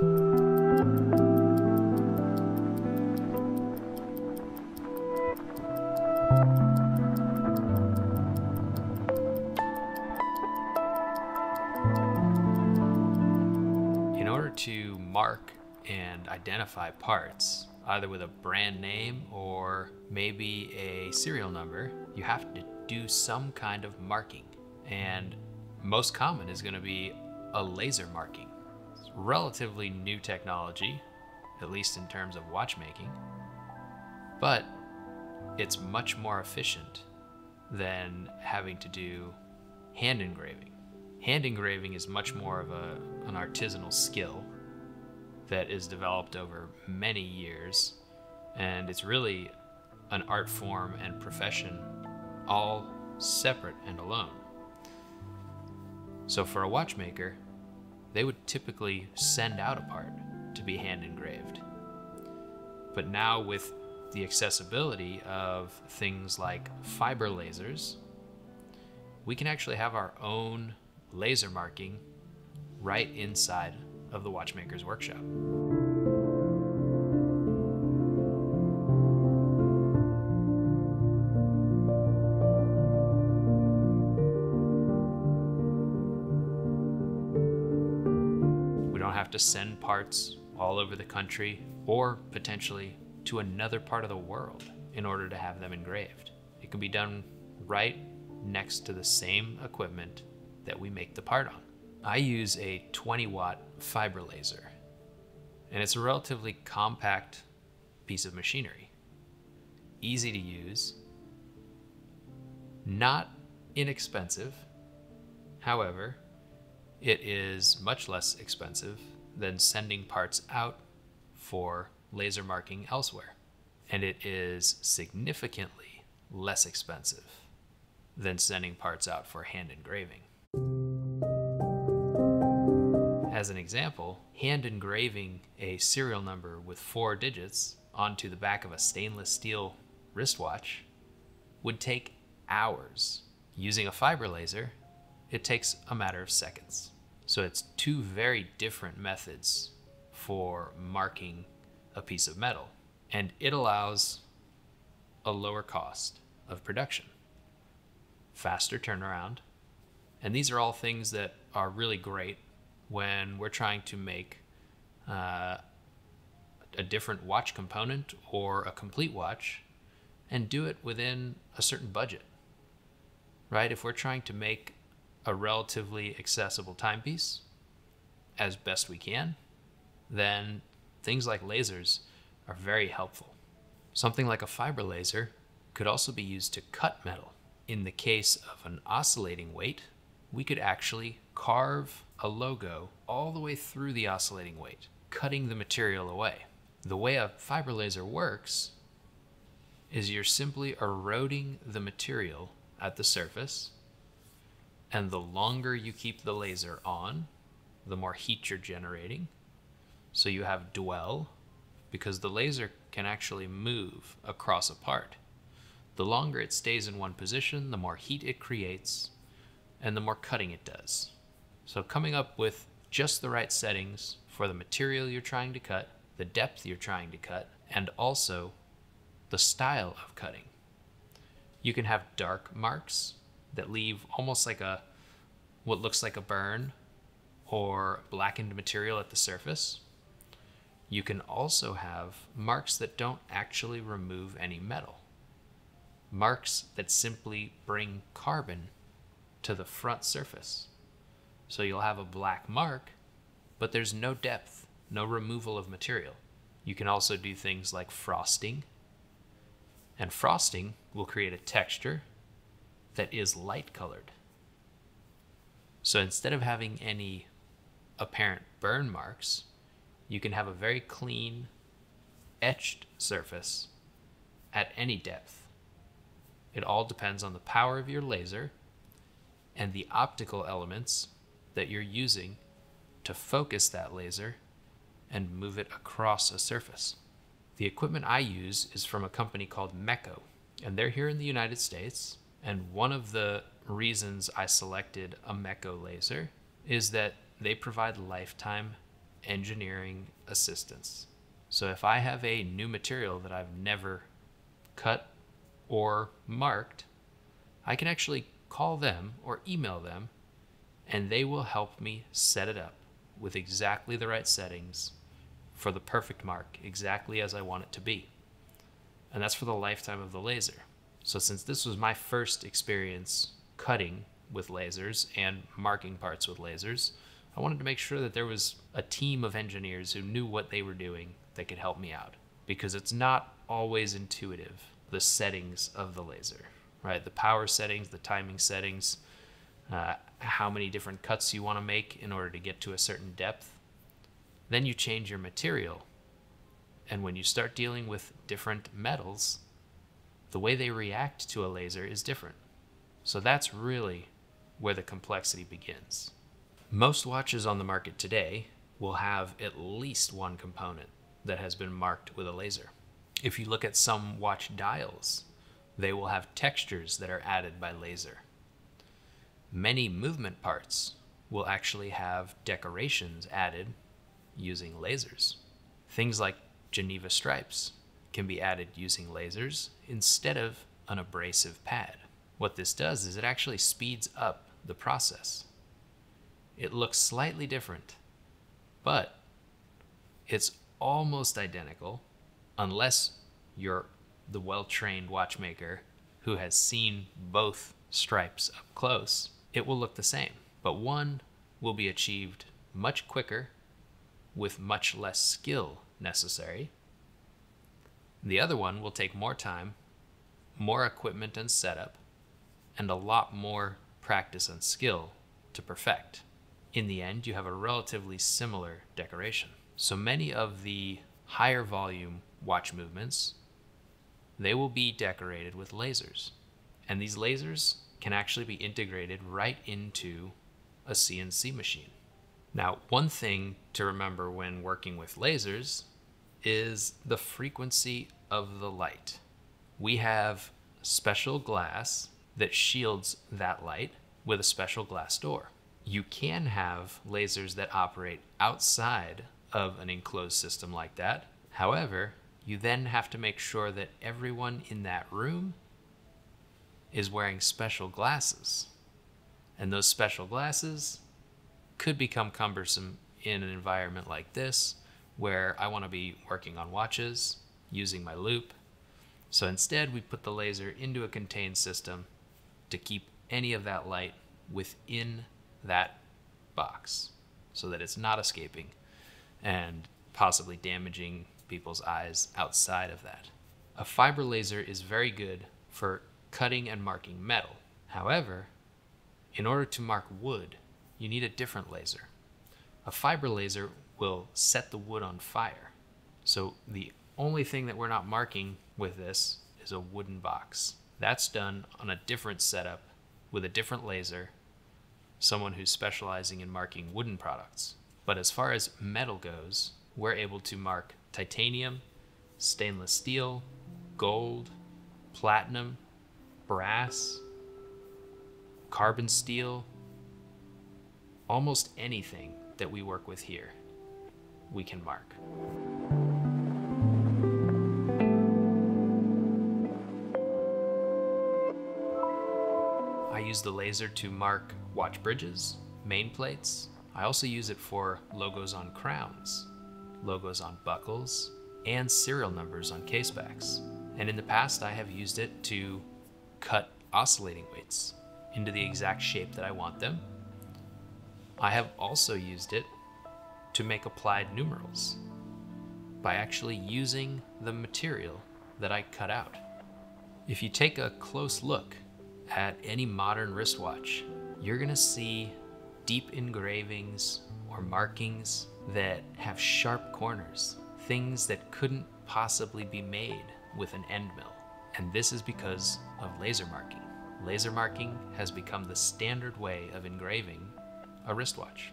In order to mark and identify parts, either with a brand name or maybe a serial number, you have to do some kind of marking. And most common is going to be a laser marking. Relatively new technology, at least in terms of watchmaking, but it's much more efficient than having to do hand engraving. Hand engraving is much more of a, an artisanal skill that is developed over many years, and it's really an art form and profession all separate and alone. So, for a watchmaker, they would typically send out a part to be hand engraved. But now, with the accessibility of things like fiber lasers, we can actually have our own laser marking right inside of the watchmaker's workshop. Send parts all over the country or potentially to another part of the world in order to have them engraved. It can be done right next to the same equipment that we make the part on. I use a 20 watt fiber laser, and it's a relatively compact piece of machinery. Easy to use, not inexpensive. However, it is much less expensive than sending parts out for laser marking elsewhere. And it is significantly less expensive than sending parts out for hand engraving. As an example, hand engraving a serial number with four digits onto the back of a stainless steel wristwatch would take hours. Using a fiber laser, it takes a matter of seconds. So it's two very different methods for marking a piece of metal. And it allows a lower cost of production, faster turnaround. And these are all things that are really great when we're trying to make uh, a different watch component or a complete watch and do it within a certain budget. Right? If we're trying to make a relatively accessible timepiece as best we can, then things like lasers are very helpful. Something like a fiber laser could also be used to cut metal. In the case of an oscillating weight, we could actually carve a logo all the way through the oscillating weight, cutting the material away. The way a fiber laser works is you're simply eroding the material at the surface, and the longer you keep the laser on, the more heat you're generating. So you have dwell, because the laser can actually move across a part. The longer it stays in one position, the more heat it creates, and the more cutting it does. So coming up with just the right settings for the material you're trying to cut, the depth you're trying to cut, and also the style of cutting. You can have dark marks that leave almost like a what looks like a burn or blackened material at the surface. You can also have marks that don't actually remove any metal. Marks that simply bring carbon to the front surface. So you'll have a black mark, but there's no depth, no removal of material. You can also do things like frosting. And frosting will create a texture that is light colored. So instead of having any apparent burn marks, you can have a very clean, etched surface at any depth. It all depends on the power of your laser and the optical elements that you're using to focus that laser and move it across a surface. The equipment I use is from a company called MECCO, and they're here in the United States. And one of the reasons I selected a MECCO laser is that they provide lifetime engineering assistance. So if I have a new material that I've never cut or marked, I can actually call them or email them and they will help me set it up with exactly the right settings for the perfect mark, exactly as I want it to be. And that's for the lifetime of the laser. So, since this was my first experience cutting with lasers and marking parts with lasers, I wanted to make sure that there was a team of engineers who knew what they were doing that could help me out. Because it's not always intuitive, the settings of the laser, right? The power settings, the timing settings, uh, how many different cuts you want to make in order to get to a certain depth. Then you change your material. And when you start dealing with different metals, the way they react to a laser is different. So that's really where the complexity begins. Most watches on the market today will have at least one component that has been marked with a laser. If you look at some watch dials, they will have textures that are added by laser. Many movement parts will actually have decorations added using lasers. Things like Geneva stripes can be added using lasers instead of an abrasive pad. What this does is it actually speeds up the process. It looks slightly different, but it's almost identical unless you're the well trained watchmaker who has seen both stripes up close. It will look the same, but one will be achieved much quicker with much less skill necessary. The other one will take more time, more equipment and setup, and a lot more practice and skill to perfect. In the end, you have a relatively similar decoration. So many of the higher volume watch movements, they will be decorated with lasers. And these lasers can actually be integrated right into a CNC machine. Now, one thing to remember when working with lasers is the frequency of the light. We have special glass that shields that light with a special glass door. You can have lasers that operate outside of an enclosed system like that. However, you then have to make sure that everyone in that room is wearing special glasses. And those special glasses could become cumbersome in an environment like this, where I want to be working on watches using my loupe. So instead, we put the laser into a contained system to keep any of that light within that box so that it's not escaping and possibly damaging people's eyes outside of that. A fiber laser is very good for cutting and marking metal. However, in order to mark wood, you need a different laser. A fiber laser will set the wood on fire. So the only thing that we're not marking with this is a wooden box. That's done on a different setup with a different laser, someone who's specializing in marking wooden products. But as far as metal goes, we're able to mark titanium, stainless steel, gold, platinum, brass, carbon steel, almost anything that we work with here, we can mark. I use the laser to mark watch bridges, main plates. I also use it for logos on crowns, logos on buckles, and serial numbers on casebacks. And in the past, I have used it to cut oscillating weights into the exact shape that I want them. I have also used it to make applied numerals by actually using the material that I cut out. If you take a close look at any modern wristwatch, you're gonna see deep engravings or markings that have sharp corners, things that couldn't possibly be made with an end mill. And this is because of laser marking. Laser marking has become the standard way of engraving a wristwatch.